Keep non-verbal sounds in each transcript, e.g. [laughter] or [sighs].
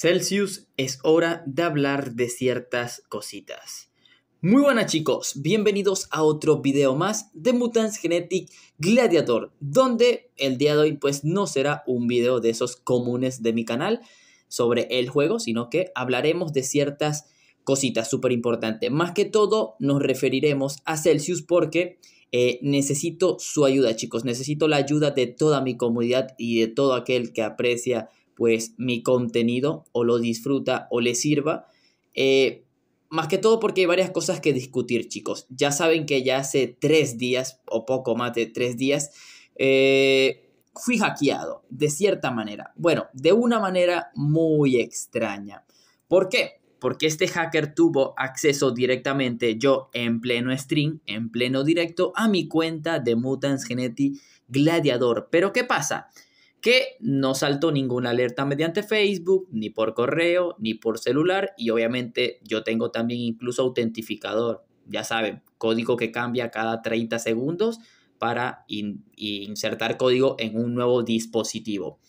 Celsius, es hora de hablar de ciertas cositas. Muy buenas chicos, bienvenidos a otro video más de Mutants Genetic Gladiator, donde el día de hoy pues no será un video de esos comunes de mi canal sobre el juego, sino que hablaremos de ciertas cositas súper importantes. Más que todo nos referiremos a Celsius porque eh, necesito su ayuda chicos, necesito la ayuda de toda mi comunidad y de todo aquel que aprecia pues mi contenido o lo disfruta o le sirva. Eh, más que todo porque hay varias cosas que discutir, chicos. Ya saben que ya hace tres días o poco más de tres días eh, fui hackeado, de cierta manera. Bueno, de una manera muy extraña. ¿Por qué? Porque este hacker tuvo acceso directamente yo en pleno stream, en pleno directo, a mi cuenta de Mutants Genetic Gladiador. Pero ¿qué pasa? Que no saltó ninguna alerta mediante Facebook, ni por correo, ni por celular y obviamente yo tengo también incluso autentificador, ya saben, código que cambia cada 30 segundos para insertar código en un nuevo dispositivo.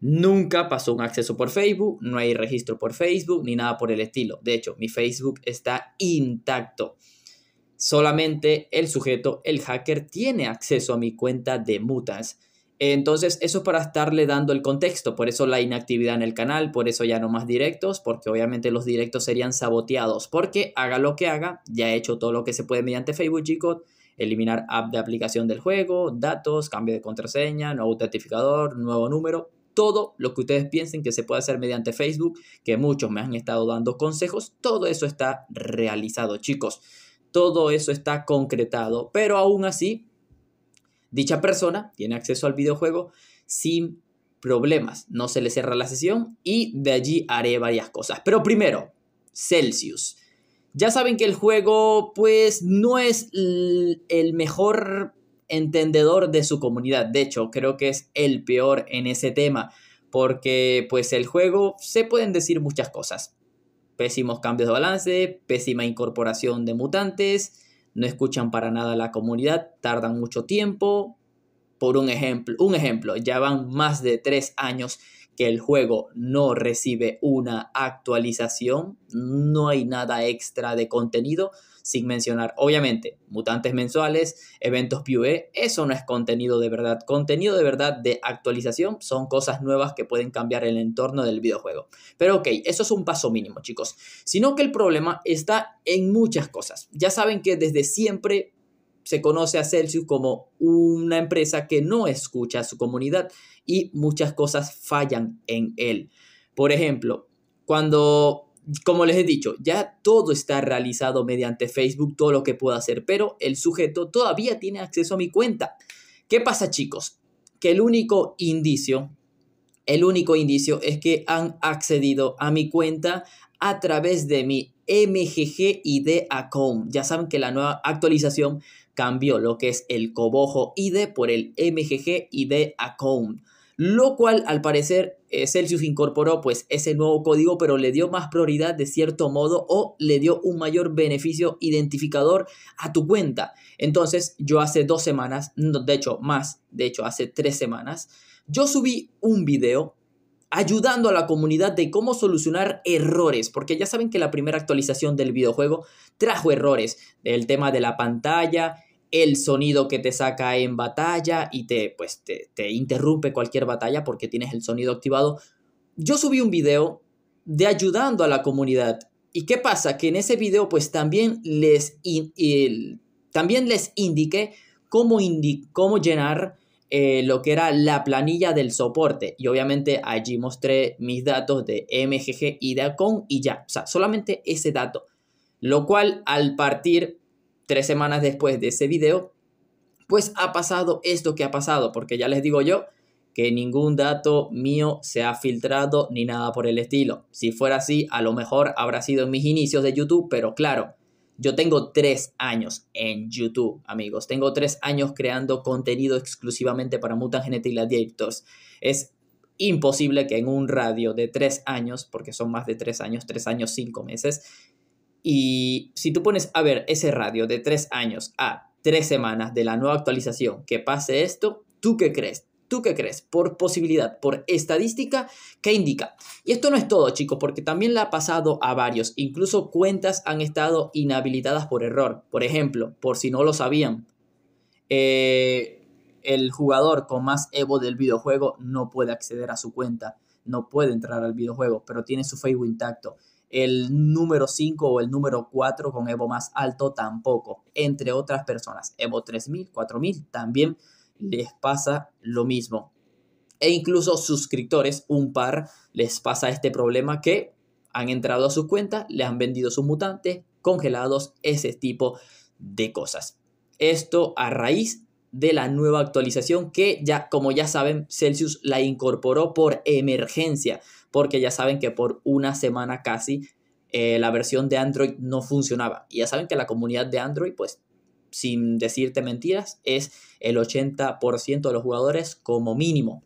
Nunca pasó un acceso por Facebook, no hay registro por Facebook ni nada por el estilo. De hecho, mi Facebook está intacto. Solamente el sujeto, el hacker, tiene acceso a mi cuenta de Mutas entonces, eso es para estarle dando el contexto, por eso la inactividad en el canal, por eso ya no más directos, porque obviamente los directos serían saboteados, porque haga lo que haga, ya he hecho todo lo que se puede mediante Facebook, chicos, eliminar app de aplicación del juego, datos, cambio de contraseña, nuevo autentificador, nuevo número, todo lo que ustedes piensen que se puede hacer mediante Facebook, que muchos me han estado dando consejos, todo eso está realizado, chicos. Todo eso está concretado, pero aún así Dicha persona tiene acceso al videojuego sin problemas. No se le cierra la sesión y de allí haré varias cosas. Pero primero, Celsius. Ya saben que el juego pues no es el mejor entendedor de su comunidad. De hecho, creo que es el peor en ese tema. Porque pues el juego se pueden decir muchas cosas. Pésimos cambios de balance, pésima incorporación de mutantes, no escuchan para nada la comunidad, tardan mucho tiempo. Por un ejemplo, un ejemplo, ya van más de tres años que el juego no recibe una actualización, no hay nada extra de contenido, sin mencionar, obviamente, mutantes mensuales, eventos PvE, eso no es contenido de verdad. Contenido de verdad de actualización son cosas nuevas que pueden cambiar el entorno del videojuego. Pero ok, eso es un paso mínimo, chicos. Sino que el problema está en muchas cosas. Ya saben que desde siempre se conoce a Celsius como una empresa que no escucha a su comunidad y muchas cosas fallan en él. Por ejemplo, cuando como les he dicho, ya todo está realizado mediante Facebook, todo lo que puedo hacer, pero el sujeto todavía tiene acceso a mi cuenta. ¿Qué pasa, chicos? Que el único indicio, el único indicio es que han accedido a mi cuenta a través de mi MGG ID account. Ya saben que la nueva actualización cambió lo que es el Cobojo ID por el MGG ID account lo cual al parecer eh, Celsius incorporó pues ese nuevo código pero le dio más prioridad de cierto modo o le dio un mayor beneficio identificador a tu cuenta. Entonces yo hace dos semanas, de hecho más, de hecho hace tres semanas, yo subí un video ayudando a la comunidad de cómo solucionar errores, porque ya saben que la primera actualización del videojuego trajo errores, el tema de la pantalla, el sonido que te saca en batalla y te, pues, te, interrumpe cualquier batalla porque tienes el sonido activado. Yo subí un video de ayudando a la comunidad. ¿Y qué pasa? Que en ese video pues también les, también les indiqué cómo, cómo llenar eh, lo que era la planilla del soporte. Y obviamente allí mostré mis datos de MGG y de ACON y ya. O sea, solamente ese dato. Lo cual al partir tres semanas después de ese video, pues ha pasado esto que ha pasado, porque ya les digo yo que ningún dato mío se ha filtrado ni nada por el estilo. Si fuera así, a lo mejor habrá sido en mis inicios de YouTube, pero claro, yo tengo tres años en YouTube, amigos. Tengo tres años creando contenido exclusivamente para Mutant Genetic. Es imposible que en un radio de tres años, porque son más de tres años, tres años, cinco meses, y si tú pones a ver ese radio de tres años a tres semanas de la nueva actualización, que pase esto, ¿tú qué crees? ¿Tú qué crees? Por posibilidad, por estadística, ¿qué indica? Y esto no es todo, chicos, porque también le ha pasado a varios. Incluso cuentas han estado inhabilitadas por error. Por ejemplo, por si no lo sabían, eh, el jugador con más Evo del videojuego no puede acceder a su cuenta, no puede entrar al videojuego, pero tiene su Facebook intacto. El número 5 o el número 4 con Evo más alto tampoco, entre otras personas. Evo 3000, 4000 también les pasa lo mismo. E incluso suscriptores, un par, les pasa este problema que han entrado a su cuenta, le han vendido sus mutantes, congelados, ese tipo de cosas. Esto a raíz de la nueva actualización que ya, como ya saben, Celsius la incorporó por emergencia, porque ya saben que por una semana casi eh, la versión de Android no funcionaba. Y ya saben que la comunidad de Android, pues, sin decirte mentiras, es el 80% de los jugadores como mínimo.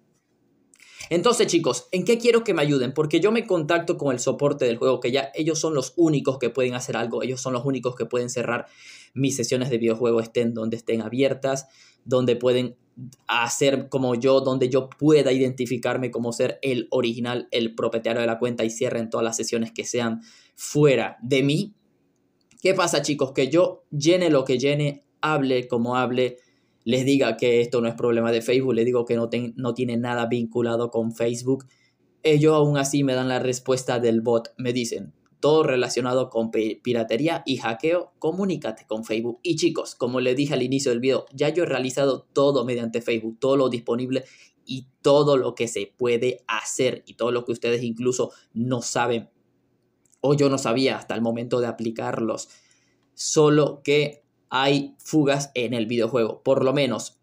Entonces, chicos, ¿en qué quiero que me ayuden? Porque yo me contacto con el soporte del juego, que ya ellos son los únicos que pueden hacer algo, ellos son los únicos que pueden cerrar mis sesiones de videojuego estén donde estén abiertas, donde pueden hacer como yo, donde yo pueda identificarme como ser el original, el propietario de la cuenta y cierren todas las sesiones que sean fuera de mí. ¿Qué pasa chicos? Que yo llene lo que llene, hable como hable, les diga que esto no es problema de Facebook, les digo que no, no tiene nada vinculado con Facebook. Ellos aún así me dan la respuesta del bot, me dicen, todo relacionado con piratería y hackeo, comunícate con Facebook. Y chicos, como les dije al inicio del video, ya yo he realizado todo mediante Facebook, todo lo disponible y todo lo que se puede hacer y todo lo que ustedes incluso no saben o yo no sabía hasta el momento de aplicarlos. Solo que hay fugas en el videojuego, por lo menos.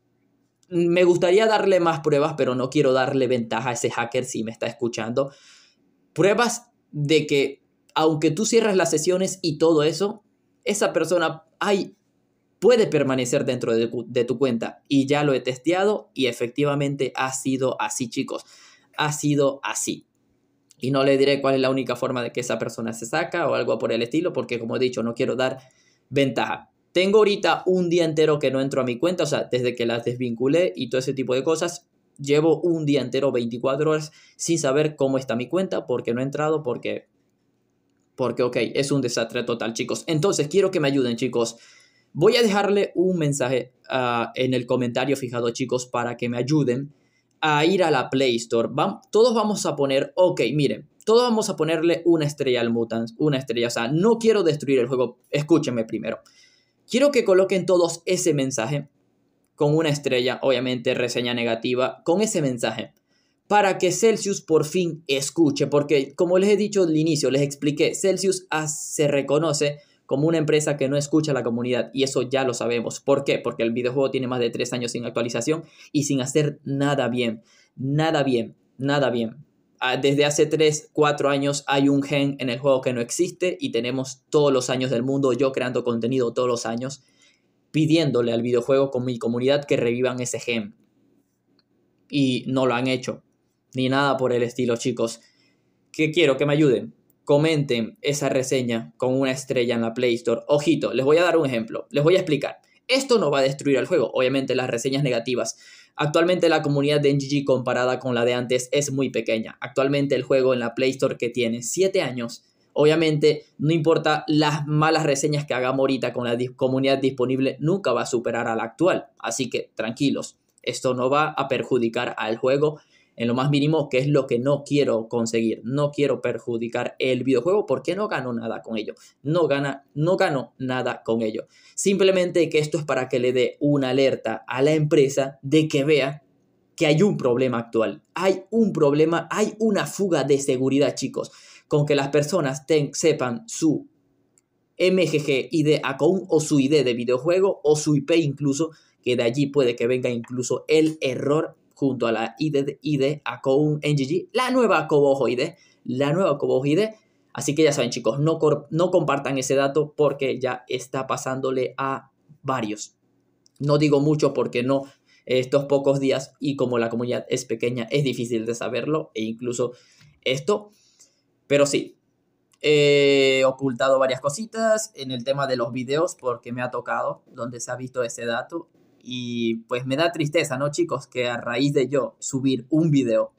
Me gustaría darle más pruebas, pero no quiero darle ventaja a ese hacker si me está escuchando. Pruebas de que aunque tú cierres las sesiones y todo eso, esa persona hay, puede permanecer dentro de, de tu cuenta. Y ya lo he testeado y efectivamente ha sido así, chicos. Ha sido así. Y no le diré cuál es la única forma de que esa persona se saca o algo por el estilo, porque como he dicho, no quiero dar ventaja. Tengo ahorita un día entero que no entro a mi cuenta, o sea, desde que las desvinculé y todo ese tipo de cosas, llevo un día entero, 24 horas, sin saber cómo está mi cuenta, porque no he entrado, porque porque, ok, es un desastre total, chicos. Entonces, quiero que me ayuden, chicos. Voy a dejarle un mensaje ah, en el comentario fijado, chicos, para que me ayuden a ir a la Play Store. todos vamos a poner, ok, miren, todos vamos a ponerle una estrella al Mutants, una estrella. O sea, no quiero destruir el juego. Escúchenme primero. Quiero que coloquen todos ese mensaje con una estrella, obviamente reseña negativa, con ese mensaje para que Celsius por fin escuche, porque como les he dicho al inicio, les expliqué, Celsius se reconoce como una empresa que no escucha a la comunidad y eso ya lo sabemos. ¿Por qué? Porque el videojuego tiene más de tres años sin actualización y sin hacer nada bien, nada bien, nada bien. Ah, desde hace 3, 4 años hay un gen en el juego que no existe y tenemos todos los años del mundo, yo creando contenido todos los años, pidiéndole al videojuego con mi comunidad que revivan ese gen. Y no lo han hecho ni nada por el estilo, chicos. ¿Qué quiero que me ayuden? Comenten esa reseña con una estrella en la Play Store. Ojito, les voy a dar un ejemplo, les voy a explicar. Esto no va a destruir el juego, obviamente las reseñas negativas. Actualmente la comunidad de NGG comparada con la de antes es muy pequeña. Actualmente el juego en la Play Store que tiene 7 años, obviamente no importa las malas reseñas que hagamos ahorita con la comunidad disponible, nunca va a superar a la actual. Así que tranquilos, esto no va a perjudicar al juego en lo más mínimo, que es lo que no quiero conseguir. No quiero perjudicar el videojuego porque no gano nada con ello. No, gana, no gano nada con ello. Simplemente que esto es para que le dé una alerta a la empresa de que vea que hay un problema actual. Hay un problema, hay una fuga de seguridad, chicos. Con que las personas sepan su MGG ID o su ID de videojuego o su IP incluso, que de allí puede que venga incluso el error junto a la ID, ID Account NGG, la nueva Cobojo ID, la nueva Cobojo ID. Así que ya saben chicos, no, no compartan ese dato porque ya está pasándole a varios. No digo mucho porque no estos pocos días y como la comunidad es pequeña es difícil de saberlo e incluso esto. Pero sí, he ocultado varias cositas en el tema de los videos porque me ha tocado donde se ha visto ese dato Y pues me da tristeza, ¿no, chicos? Que a raíz de yo subir un video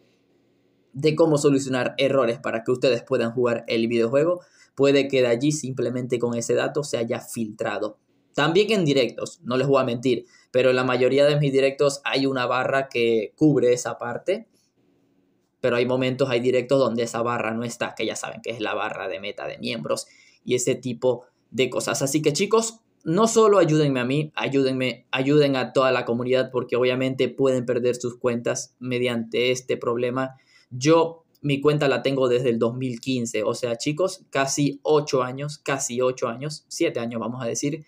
de cómo solucionar errores para que ustedes puedan jugar el videojuego, puede que de allí simplemente con ese dato se haya filtrado. También en directos, no les voy a mentir, pero en la mayoría de mis directos hay una barra que cubre esa parte. Pero hay momentos, hay directos donde esa barra no está, que ya saben que es la barra de meta de miembros y ese tipo de cosas. Así que chicos, no solo ayúdenme a mí, ayúdenme, ayuden a toda la comunidad porque obviamente pueden perder sus cuentas mediante este problema. Yo mi cuenta la tengo desde el 2015, o sea, chicos, casi 8 años, casi 8 años, 7 años vamos a decir,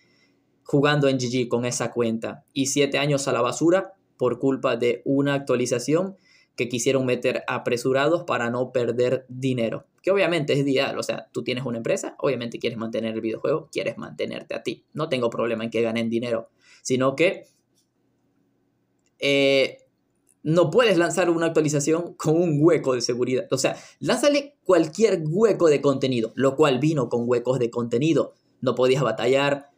jugando en GG con esa cuenta y 7 años a la basura por culpa de una actualización que quisieron meter apresurados para no perder dinero que obviamente es ideal, o sea, tú tienes una empresa, obviamente quieres mantener el videojuego, quieres mantenerte a ti. No tengo problema en que ganen dinero, sino que eh, no puedes lanzar una actualización con un hueco de seguridad. O sea, lánzale cualquier hueco de contenido, lo cual vino con huecos de contenido. No podías batallar,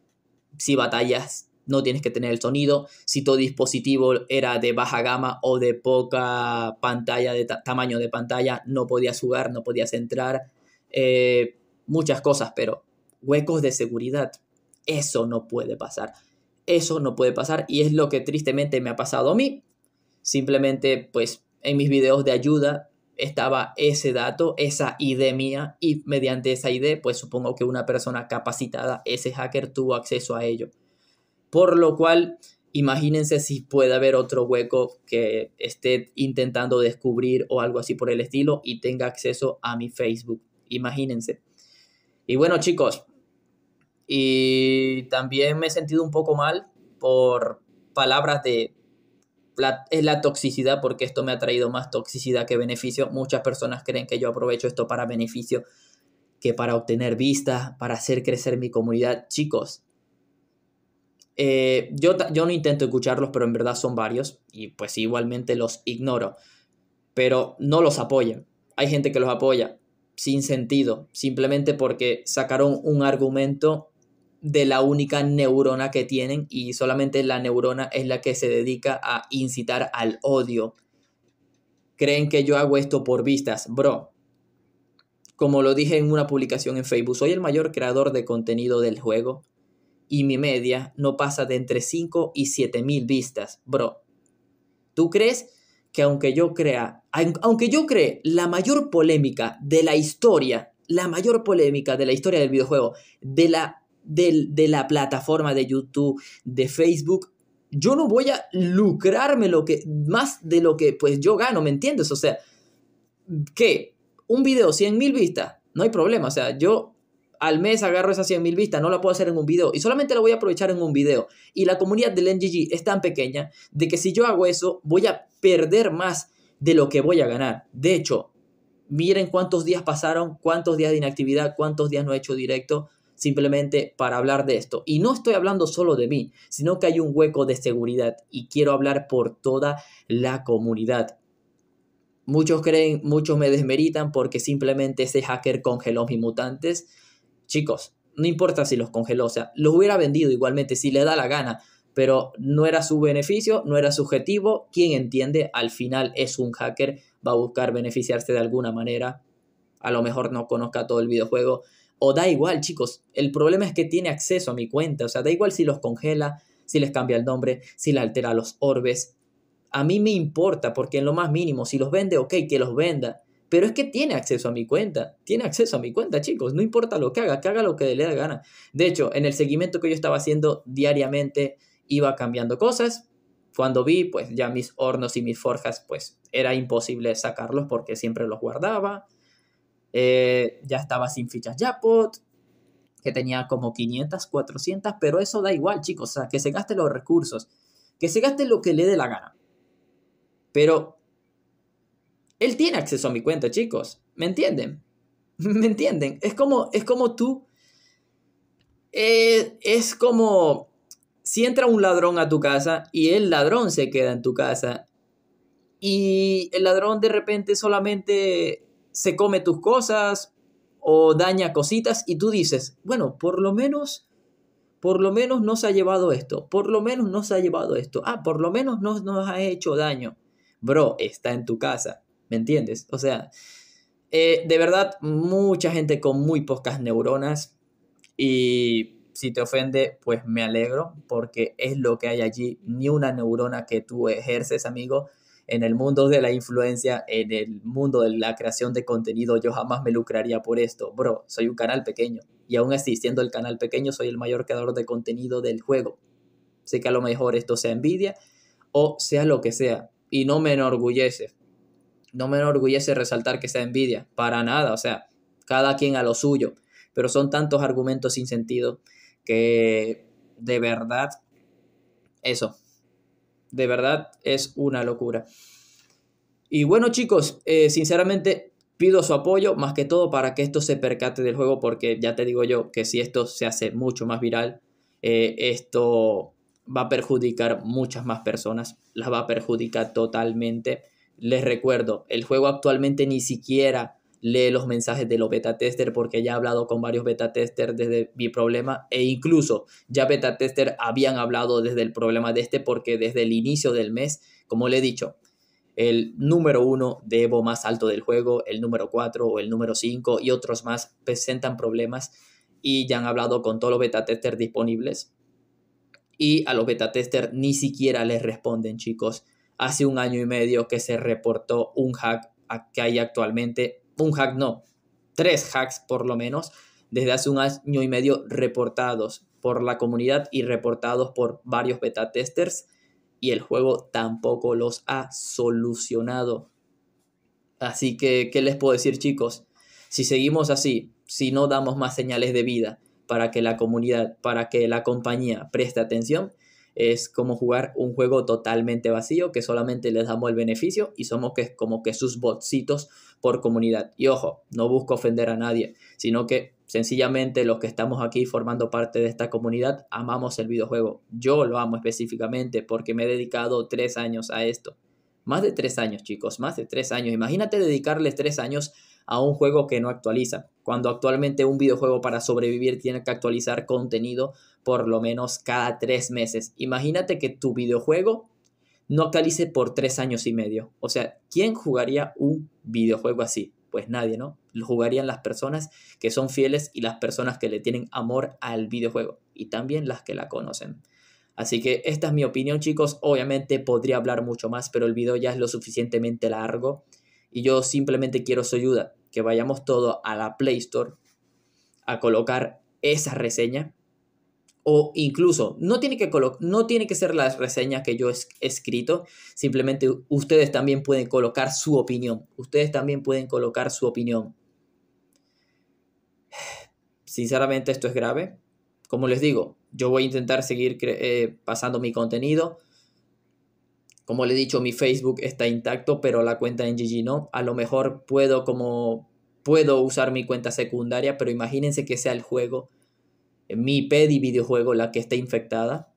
si batallas no tienes que tener el sonido. Si tu dispositivo era de baja gama o de poca pantalla, de tamaño de pantalla, no podías jugar, no podías entrar. Eh, muchas cosas, pero huecos de seguridad, eso no puede pasar. Eso no puede pasar y es lo que tristemente me ha pasado a mí. Simplemente, pues, en mis videos de ayuda estaba ese dato, esa ID mía y mediante esa ID, pues supongo que una persona capacitada, ese hacker, tuvo acceso a ello. Por lo cual, imagínense si puede haber otro hueco que esté intentando descubrir o algo así por el estilo y tenga acceso a mi Facebook. Imagínense. Y bueno, chicos, y también me he sentido un poco mal por palabras de la, es la toxicidad, porque esto me ha traído más toxicidad que beneficio. Muchas personas creen que yo aprovecho esto para beneficio que para obtener vistas, para hacer crecer mi comunidad. Chicos, eh, yo, yo no intento escucharlos, pero en verdad son varios y pues igualmente los ignoro. Pero no los apoyen. Hay gente que los apoya sin sentido, simplemente porque sacaron un argumento de la única neurona que tienen y solamente la neurona es la que se dedica a incitar al odio. Creen que yo hago esto por vistas, bro. Como lo dije en una publicación en Facebook, soy el mayor creador de contenido del juego y mi media no pasa de entre 5 y 7 mil vistas, bro. ¿Tú crees que aunque yo crea, aunque yo cree la mayor polémica de la historia, la mayor polémica de la historia del videojuego, de la, de, la plataforma de YouTube, de Facebook, yo no voy a lucrarme lo que, más de lo que pues yo gano, ¿me entiendes? O sea, que un video 100 mil vistas, no hay problema, o sea, yo al mes agarro esas 100 mil vistas, no la puedo hacer en un video y solamente la voy a aprovechar en un video. Y la comunidad del NGG es tan pequeña de que si yo hago eso voy a perder más de lo que voy a ganar. De hecho, miren cuántos días pasaron, cuántos días de inactividad, cuántos días no he hecho directo simplemente para hablar de esto. Y no estoy hablando solo de mí, sino que hay un hueco de seguridad y quiero hablar por toda la comunidad. Muchos creen, muchos me desmeritan porque simplemente ese hacker congeló mis mutantes chicos, no importa si los congeló, o sea, los hubiera vendido igualmente si le da la gana, pero no era su beneficio, no era su objetivo. Quien entiende, al final es un hacker, va a buscar beneficiarse de alguna manera. A lo mejor no conozca todo el videojuego. O da igual, chicos. El problema es que tiene acceso a mi cuenta. O sea, da igual si los congela, si les cambia el nombre, si le altera los orbes. A mí me importa porque en lo más mínimo, si los vende, ok, que los venda. Pero es que tiene acceso a mi cuenta, tiene acceso a mi cuenta, chicos, no importa lo que haga, que haga lo que le dé gana. De hecho, en el seguimiento que yo estaba haciendo diariamente, iba cambiando cosas. Cuando vi, pues ya mis hornos y mis forjas, pues era imposible sacarlos porque siempre los guardaba. Eh, ya estaba sin fichas Japot, que tenía como 500, 400, pero eso da igual, chicos, o sea, que se gaste los recursos, que se gaste lo que le dé la gana. Pero él tiene acceso a mi cuenta, chicos. ¿Me entienden? [laughs] ¿Me entienden? Es como, es como tú. Eh, es como si entra un ladrón a tu casa y el ladrón se queda en tu casa y el ladrón de repente solamente se come tus cosas o daña cositas y tú dices, bueno, por lo menos por lo menos no se ha llevado esto, por lo menos no se ha llevado esto, ah, por lo menos no nos ha hecho daño. Bro, está en tu casa, ¿me entiendes? O sea, eh, de verdad, mucha gente con muy pocas neuronas y si te ofende, pues me alegro porque es lo que hay allí, ni una neurona que tú ejerces, amigo. En el mundo de la influencia, en el mundo de la creación de contenido, yo jamás me lucraría por esto. Bro, soy un canal pequeño y aún así, siendo el canal pequeño, soy el mayor creador de contenido del juego. Sé que a lo mejor esto sea envidia o sea lo que sea y no me enorgullece no me enorgullece resaltar que sea envidia, para nada, o sea, cada quien a lo suyo, pero son tantos argumentos sin sentido que de verdad, eso, de verdad es una locura. Y bueno chicos, eh, sinceramente pido su apoyo más que todo para que esto se percate del juego porque ya te digo yo que si esto se hace mucho más viral, eh, esto va a perjudicar muchas más personas, las va a perjudicar totalmente les recuerdo, el juego actualmente ni siquiera lee los mensajes de los beta tester porque ya he hablado con varios beta testers desde mi problema e incluso ya beta tester habían hablado desde el problema de este porque desde el inicio del mes, como le he dicho, el número uno de Evo más alto del juego, el número 4 o el número 5 y otros más presentan problemas y ya han hablado con todos los beta testers disponibles y a los beta testers ni siquiera les responden chicos hace un año y medio que se reportó un hack que hay actualmente, un hack no, tres hacks por lo menos, desde hace un año y medio reportados por la comunidad y reportados por varios beta testers y el juego tampoco los ha solucionado. Así que, ¿qué les puedo decir chicos? Si seguimos así, si no damos más señales de vida para que la comunidad, para que la compañía preste atención, es como jugar un juego totalmente vacío que solamente les damos el beneficio y somos que, como que sus botsitos por comunidad. Y ojo, no busco ofender a nadie, sino que sencillamente los que estamos aquí formando parte de esta comunidad amamos el videojuego. Yo lo amo específicamente porque me he dedicado tres años a esto. Más de tres años, chicos, más de tres años. Imagínate dedicarles tres años a un juego que no actualiza, cuando actualmente un videojuego para sobrevivir tiene que actualizar contenido por lo menos cada tres meses. Imagínate que tu videojuego no actualice por tres años y medio. O sea, ¿quién jugaría un videojuego así? Pues nadie, ¿no? Lo jugarían las personas que son fieles y las personas que le tienen amor al videojuego y también las que la conocen. Así que esta es mi opinión, chicos. Obviamente podría hablar mucho más, pero el video ya es lo suficientemente largo y yo simplemente quiero su ayuda que vayamos todo a la Play Store a colocar esa reseña o incluso no tiene que, no tiene que ser la reseña que yo he escrito, simplemente ustedes también pueden colocar su opinión, ustedes también pueden colocar su opinión. [sighs] Sinceramente esto es grave. Como les digo, yo voy a intentar seguir eh, pasando mi contenido. Como le he dicho, mi Facebook está intacto, pero la cuenta en GG no. A lo mejor puedo como puedo usar mi cuenta secundaria, pero imagínense que sea el juego, mi IP videojuego la que está infectada.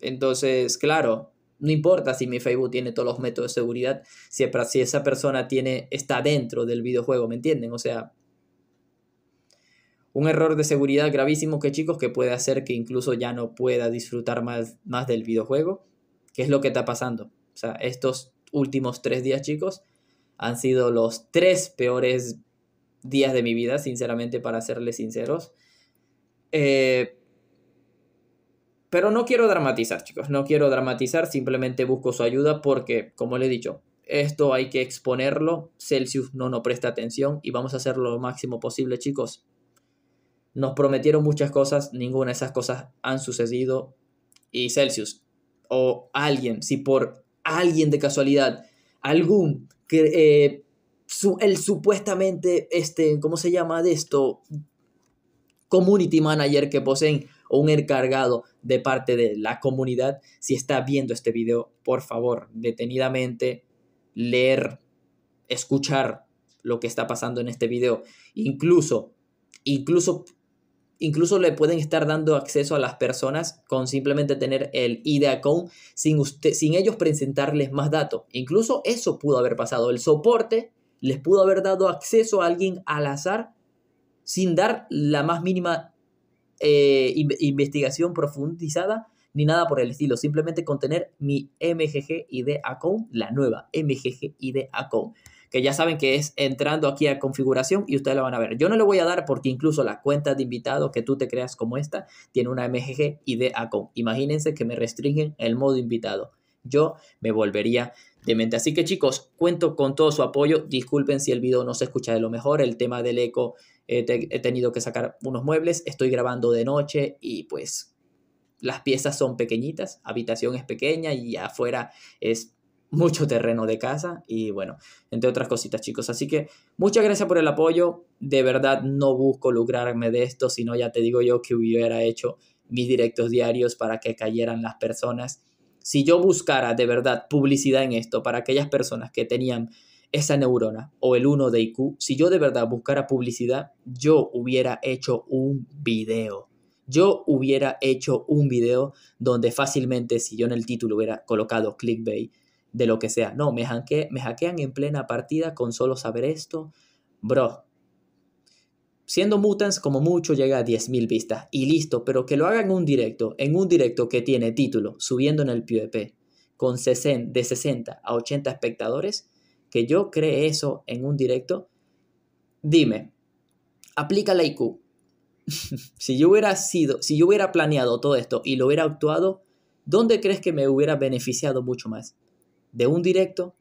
Entonces, claro, no importa si mi Facebook tiene todos los métodos de seguridad, si, si esa persona tiene, está dentro del videojuego, ¿me entienden? O sea, un error de seguridad gravísimo que chicos que puede hacer que incluso ya no pueda disfrutar más, más del videojuego. ¿Qué es lo que está pasando? O sea, estos últimos tres días, chicos, han sido los tres peores días de mi vida, sinceramente, para serles sinceros. Eh, pero no quiero dramatizar, chicos, no quiero dramatizar, simplemente busco su ayuda porque, como le he dicho, esto hay que exponerlo, Celsius no nos presta atención y vamos a hacerlo lo máximo posible, chicos. Nos prometieron muchas cosas, ninguna de esas cosas han sucedido y Celsius, o alguien, si por alguien de casualidad, algún eh, el supuestamente, este, ¿cómo se llama de esto? Community manager que poseen o un encargado de parte de la comunidad, si está viendo este video, por favor, detenidamente leer, escuchar lo que está pasando en este video. Incluso, incluso Incluso le pueden estar dando acceso a las personas con simplemente tener el ID account sin, usted, sin ellos presentarles más datos. Incluso eso pudo haber pasado. El soporte les pudo haber dado acceso a alguien al azar sin dar la más mínima eh, investigación profundizada ni nada por el estilo. Simplemente con tener mi MGG ID la nueva MGG ID que ya saben que es entrando aquí a configuración y ustedes la van a ver. Yo no le voy a dar porque incluso la cuenta de invitado que tú te creas como esta tiene una MGG ID. Imagínense que me restringen el modo invitado. Yo me volvería demente. Así que chicos, cuento con todo su apoyo. Disculpen si el video no se escucha de lo mejor. El tema del eco, he tenido que sacar unos muebles. Estoy grabando de noche y pues las piezas son pequeñitas. Habitación es pequeña y afuera es mucho terreno de casa y bueno, entre otras cositas chicos. Así que muchas gracias por el apoyo. De verdad no busco lucrarme de esto, sino ya te digo yo que hubiera hecho mis directos diarios para que cayeran las personas. Si yo buscara de verdad publicidad en esto para aquellas personas que tenían esa neurona o el 1 de IQ, si yo de verdad buscara publicidad, yo hubiera hecho un video. Yo hubiera hecho un video donde fácilmente, si yo en el título hubiera colocado clickbait, de lo que sea. No, me, hackean en plena partida con solo saber esto. Bro, siendo Mutants como mucho llega a 10.000 vistas y listo, pero que lo hagan en un directo, en un directo que tiene título, subiendo en el PvP, con 60, de 60 a 80 espectadores, que yo cree eso en un directo, dime, aplica la IQ. [laughs] si yo hubiera sido, si yo hubiera planeado todo esto y lo hubiera actuado, ¿dónde crees que me hubiera beneficiado mucho más? de un directo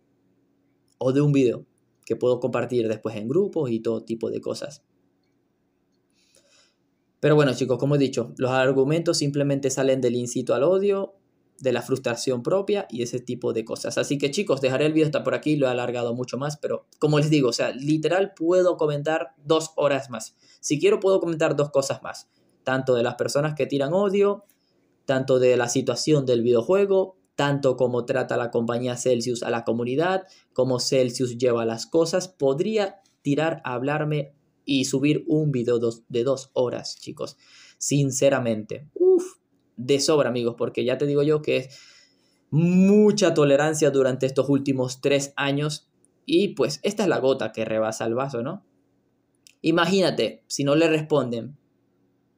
o de un video que puedo compartir después en grupos y todo tipo de cosas. Pero bueno chicos, como he dicho, los argumentos simplemente salen del incito al odio, de la frustración propia y ese tipo de cosas. Así que chicos, dejaré el video hasta por aquí, lo he alargado mucho más, pero como les digo, o sea, literal puedo comentar dos horas más. Si quiero puedo comentar dos cosas más, tanto de las personas que tiran odio, tanto de la situación del videojuego, tanto como trata la compañía Celsius a la comunidad, como Celsius lleva las cosas, podría tirar a hablarme y subir un video de dos horas, chicos. Sinceramente, uff, de sobra, amigos, porque ya te digo yo que es mucha tolerancia durante estos últimos tres años y pues esta es la gota que rebasa el vaso, ¿no? Imagínate, si no le responden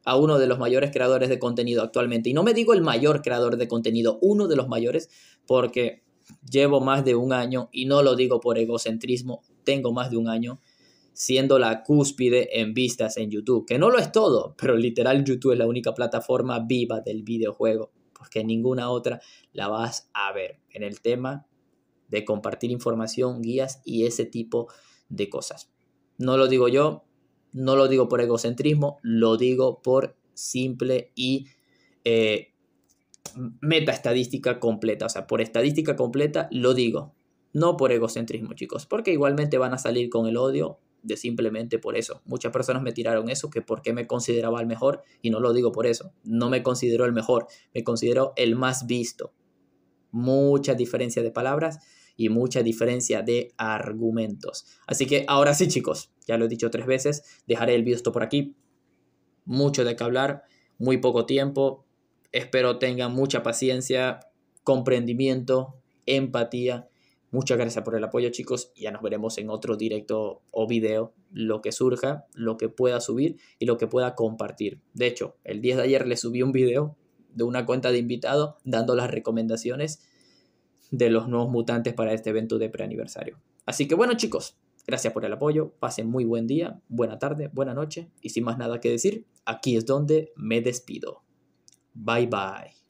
a uno de los mayores creadores de contenido actualmente. Y no me digo el mayor creador de contenido, uno de los mayores, porque llevo más de un año, y no lo digo por egocentrismo, tengo más de un año siendo la cúspide en vistas en YouTube, que no lo es todo, pero literal YouTube es la única plataforma viva del videojuego, porque ninguna otra la vas a ver en el tema de compartir información, guías y ese tipo de cosas. No lo digo yo, no lo digo por egocentrismo, lo digo por simple y eh, meta estadística completa. O sea, por estadística completa lo digo. No por egocentrismo, chicos. Porque igualmente van a salir con el odio de simplemente por eso. Muchas personas me tiraron eso, que porque me consideraba el mejor, y no lo digo por eso. No me considero el mejor, me considero el más visto. Mucha diferencia de palabras y mucha diferencia de argumentos. Así que ahora sí, chicos, ya lo he dicho tres veces, dejaré el visto por aquí. Mucho de qué hablar, muy poco tiempo. Espero tengan mucha paciencia, comprendimiento, empatía. Muchas gracias por el apoyo, chicos. Ya nos veremos en otro directo o video, lo que surja, lo que pueda subir y lo que pueda compartir. De hecho, el 10 de ayer le subí un video de una cuenta de invitado dando las recomendaciones de los nuevos mutantes para este evento de preaniversario. Así que bueno chicos, gracias por el apoyo, pasen muy buen día, buena tarde, buena noche y sin más nada que decir, aquí es donde me despido. Bye bye.